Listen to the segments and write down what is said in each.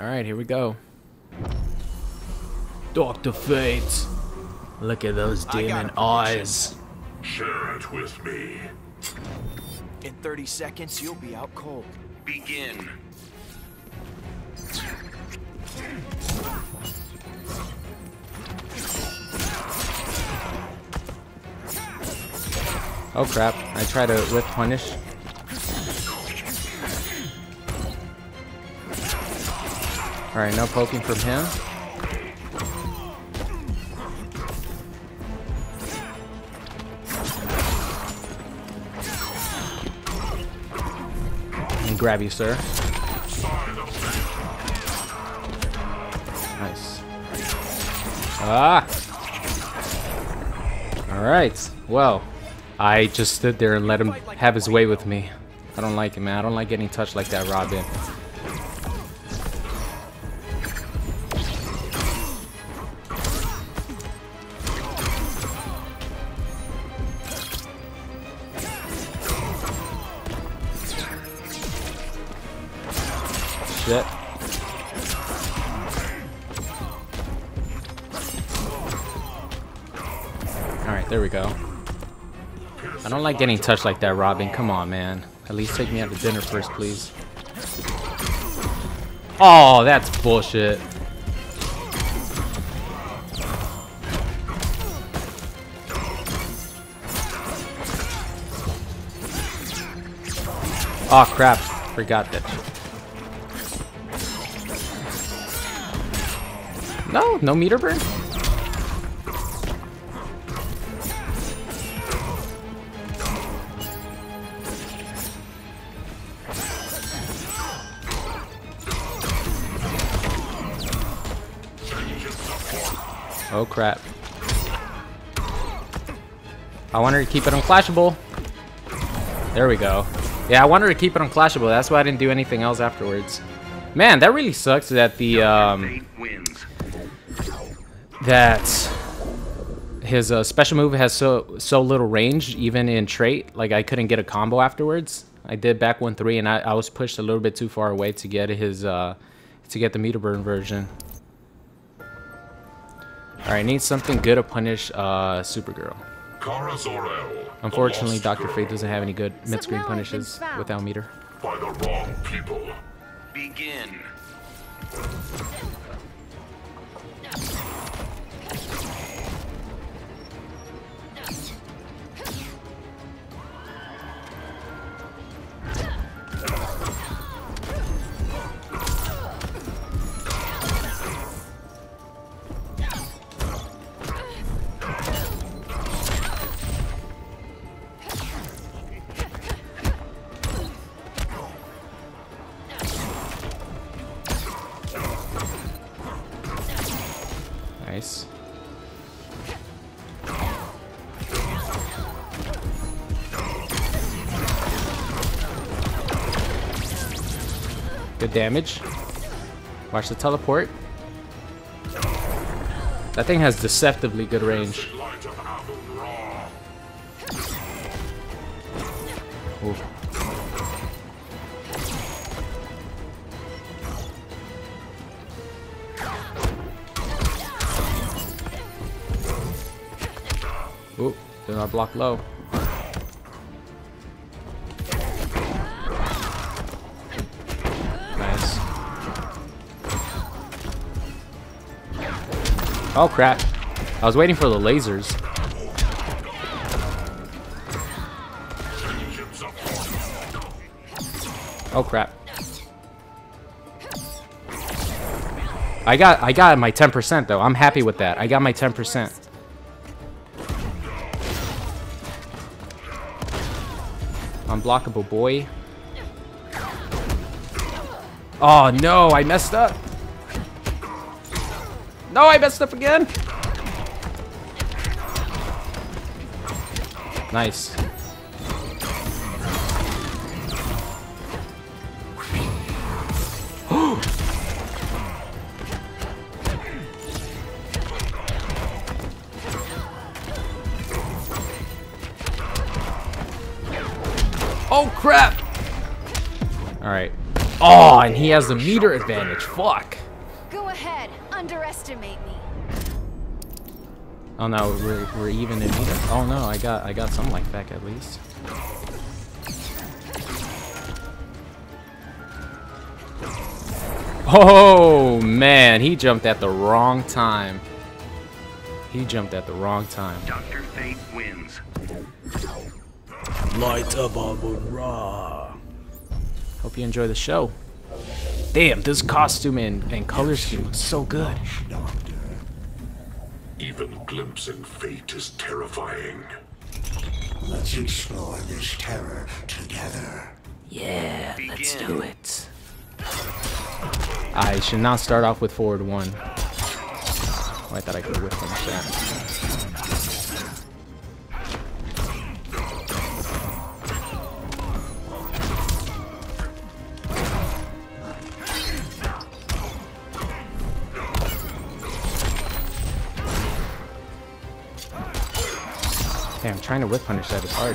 Alright, here we go. Dr. Fate. Look at those demon eyes. Share it with me. In 30 seconds, you'll be out cold. Begin. Oh crap, I try to whip punish. Alright, no poking from him. And grab you, sir. Nice. Ah! Alright, well, I just stood there and let him have his way with me. I don't like it, man. I don't like getting touched like that, Robin. There we go. I don't like getting touched like that, Robin. Come on, man. At least take me out to dinner first, please. Oh, that's bullshit. Oh, crap. Forgot that. No, no meter burn? Oh crap. I wanted to keep it unclashable. There we go. Yeah, I wanted to keep it unclashable. That's why I didn't do anything else afterwards. Man, that really sucks that the um that his uh, special move has so so little range even in trait. Like I couldn't get a combo afterwards. I did back one three and I, I was pushed a little bit too far away to get his uh to get the meter burn version. Alright, need something good to punish uh Supergirl. Kara Unfortunately, the lost Dr. Fate doesn't have any good mid-screen Somehow it's punishes found. without meter. By the wrong people. Begin. Nice. Good damage. Watch the teleport. That thing has deceptively good range. Did not block low. Nice. Oh crap. I was waiting for the lasers. Oh crap. I got I got my 10% though. I'm happy with that. I got my 10%. Unblockable boy. Oh no, I messed up. No, I messed up again. Nice. Crap! Alright. Oh, and he has the meter advantage. Fuck. Go ahead, underestimate me. Oh no, we're, we're even in meter. Oh no, I got I got some life back at least. Oh man, he jumped at the wrong time. He jumped at the wrong time. Dr. Fate wins. Light up Amun Ra. Hope you enjoy the show. Damn, this costume and, and color scheme looks so good. Even glimpsing fate is terrifying. Let's explore this terror together. Yeah, let's do it. I should not start off with forward one. Oh, I thought I could whip finish trying to whip punish that is hard.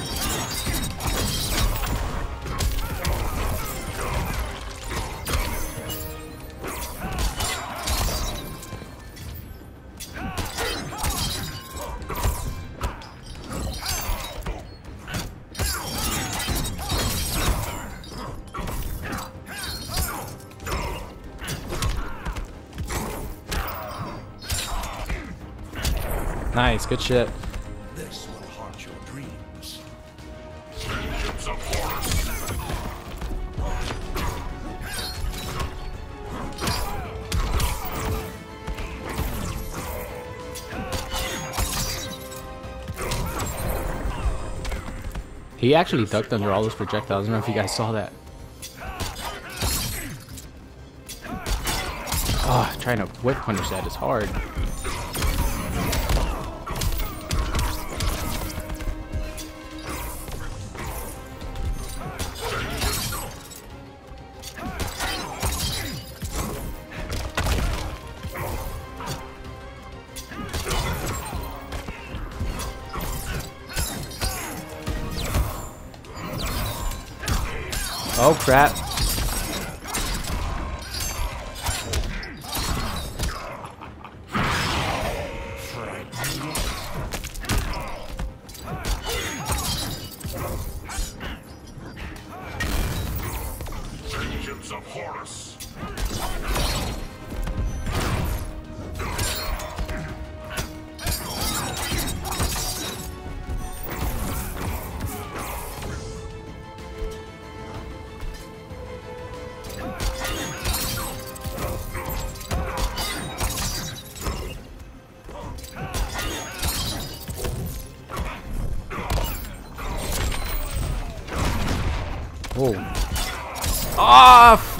Nice, good shit. He actually ducked under all those projectiles. I don't know if you guys saw that. Ah, trying to whip punish that is hard. Oh crap.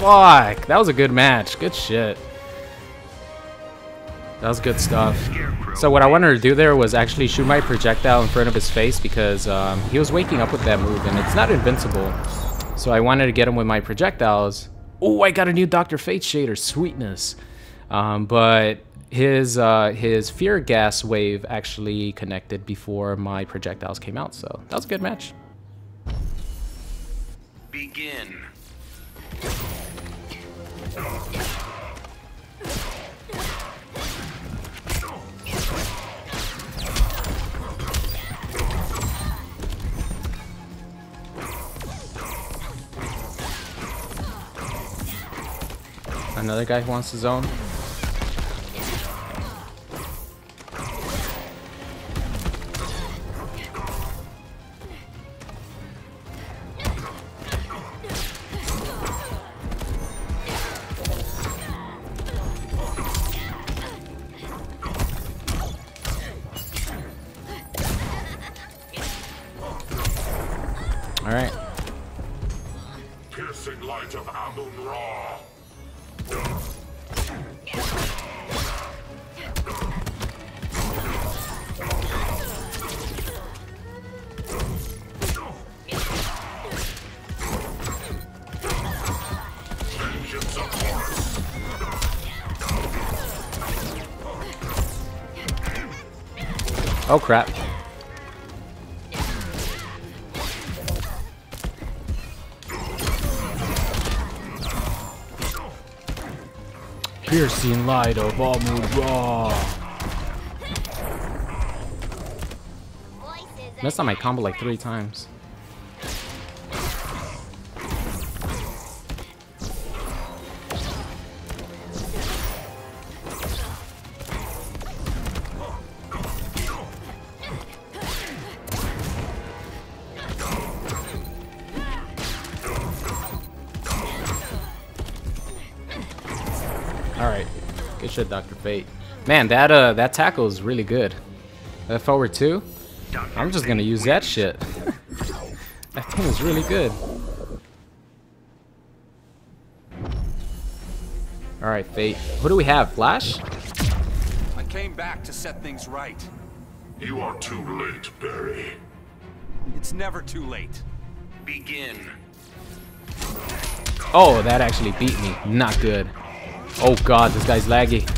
Fuck. That was a good match. Good shit. That was good stuff. So what I wanted to do there was actually shoot my projectile in front of his face because um, he was waking up with that move and it's not invincible. So I wanted to get him with my projectiles. Oh, I got a new Dr. Fate shader. Sweetness. Um, but his uh, his fear gas wave actually connected before my projectiles came out. So that was a good match. Begin. Another guy who wants his own. Oh crap. Piercing light of Amun Ra. Messed up my combo like three times. Good shit, Doctor Fate. Man, that uh, that tackle is really good. That forward two. Dr. I'm just gonna use that shit. that thing is really good. All right, Fate. Who do we have? Flash? I came back to set things right. You are too late, Barry. It's never too late. Begin. Oh, that actually beat me. Not good. Oh god, this guy's laggy.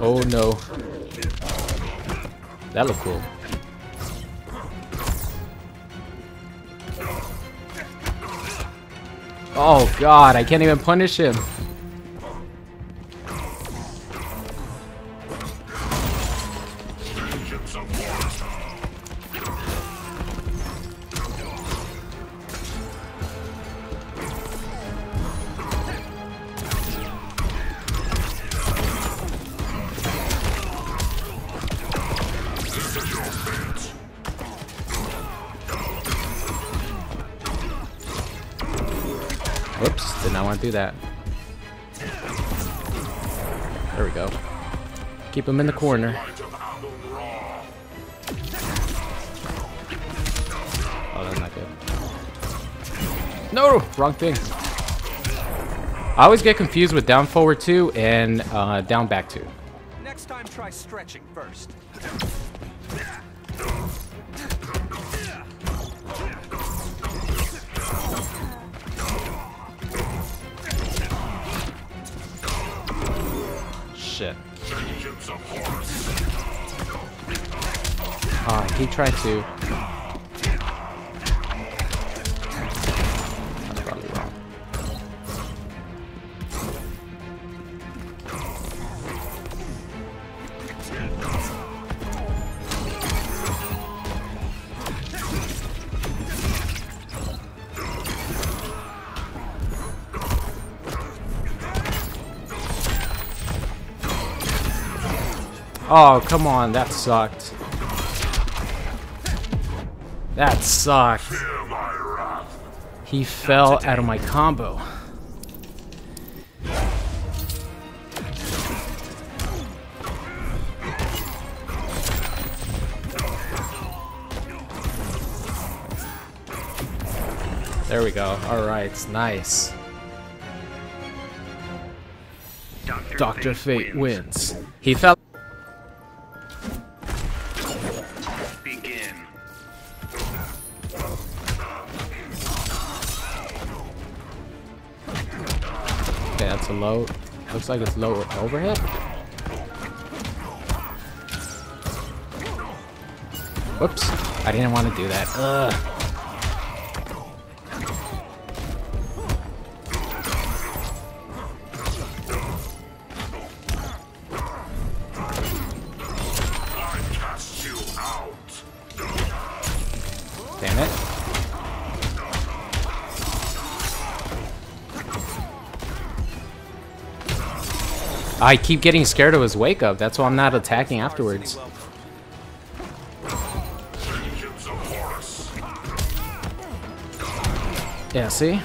Oh no. That looked cool. Oh god, I can't even punish him. Oops, did not want to do that. There we go. Keep him in the corner. Oh, that's not good. No! Wrong thing. I always get confused with down forward two and uh, down back two. Next time, try stretching first. Oh, keep trying to. Oh, come on, that sucked. That sucked. Fear my wrath. He fell out of my combo. There we go. Alright, nice. Dr. Dr. Fate wins. He fell. Looks like it's low overhead. Whoops. I didn't want to do that. Ugh. I keep getting scared of his wake up. That's why I'm not attacking afterwards. Yeah, see?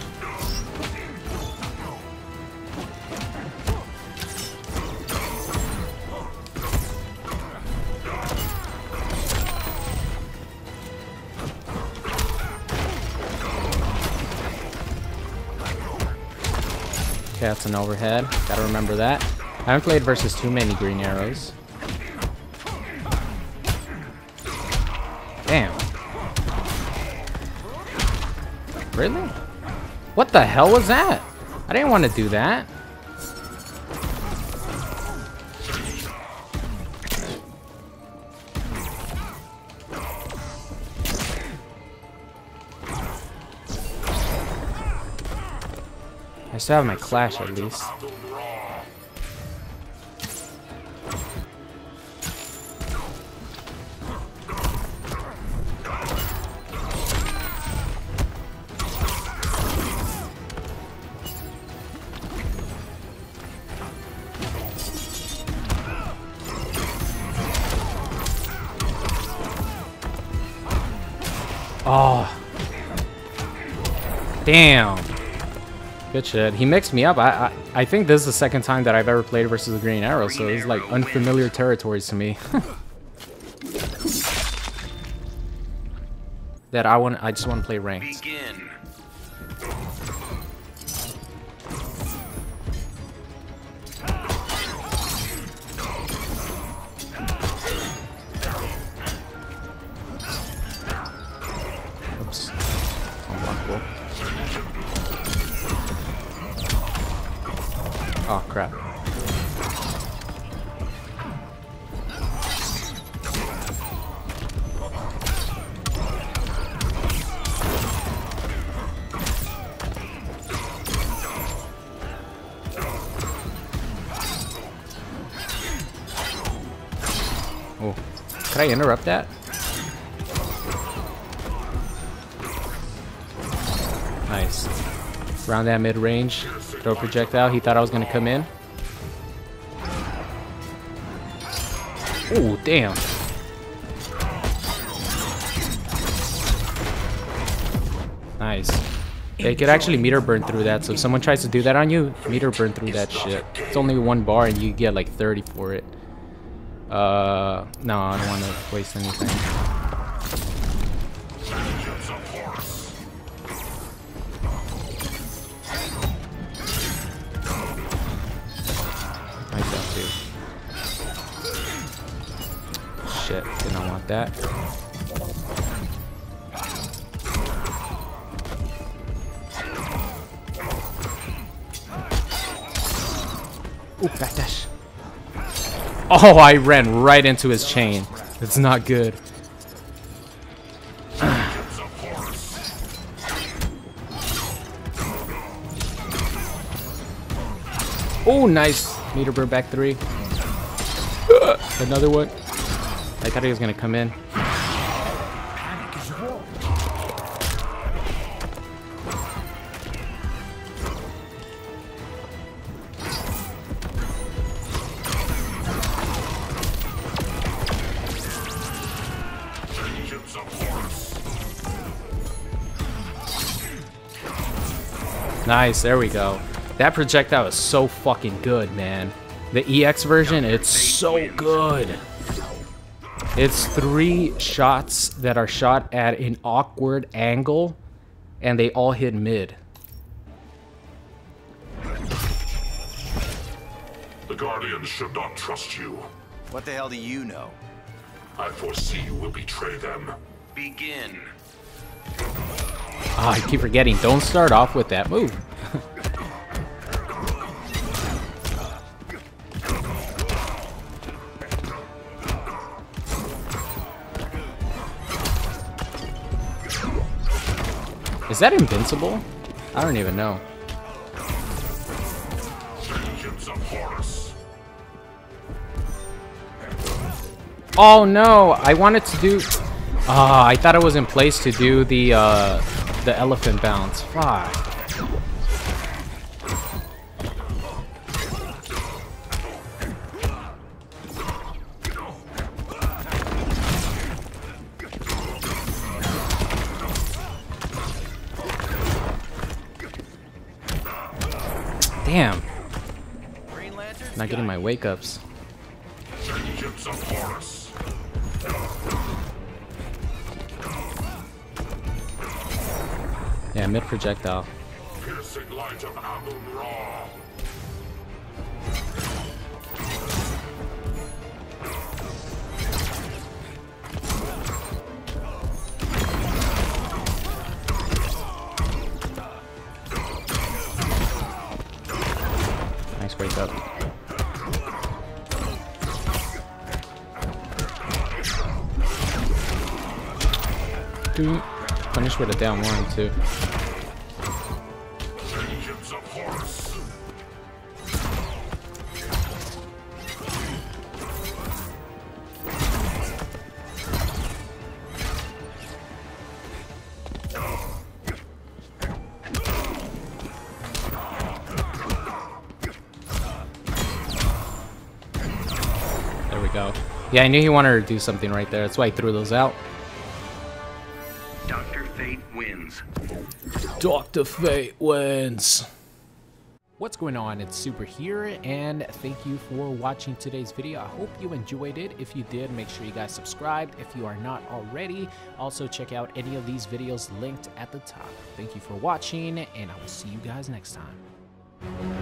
Okay, that's an overhead. Gotta remember that. I haven't played versus too many green arrows. Damn. Really? What the hell was that? I didn't want to do that. I still have my clash at least. Damn. Good shit. He mixed me up. I, I I think this is the second time that I've ever played versus the Green Arrow, so it's like unfamiliar territories to me. that I want. I just want to play ranked. Oh crap. Oh, could I interrupt that? Nice. Round that mid range. Throw projectile. He thought I was gonna come in. Ooh, damn. Nice. They could actually meter burn through that, so if someone tries to do that on you, meter burn through that shit. It's only one bar and you get like 30 for it. Uh, no, I don't want to waste anything. That. Ooh. Oh, I ran right into his chain. It's not good. Oh, nice. Meter back three. Another one. I thought he was gonna come in. Nice, there we go. That projectile is so fucking good, man. The EX version, it's so good. It's three shots that are shot at an awkward angle, and they all hit mid. The Guardians should not trust you. What the hell do you know? I foresee you will betray them. Begin. Ah, I keep forgetting. Don't start off with that move. Is that invincible? I don't even know. Oh no! I wanted to do. Ah, I thought it was in place to do the uh, the elephant bounce. Fuck. Damn. Not getting my wake ups. Vengeance of Horus. Yeah, mid projectile. With a down one too. There we go. Yeah, I knew he wanted to do something right there. That's why I threw those out. Dr. Fate wins. What's going on? It's Super here, and thank you for watching today's video. I hope you enjoyed it. If you did, make sure you guys subscribed if you are not already. Also, check out any of these videos linked at the top. Thank you for watching, and I will see you guys next time.